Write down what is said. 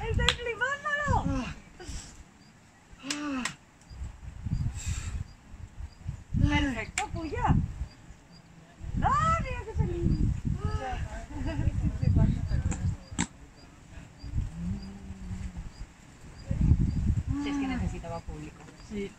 Está esclivándolo. Perfecto, puya. No, tenía que ser limpiando. Si necesitaba público. Sí.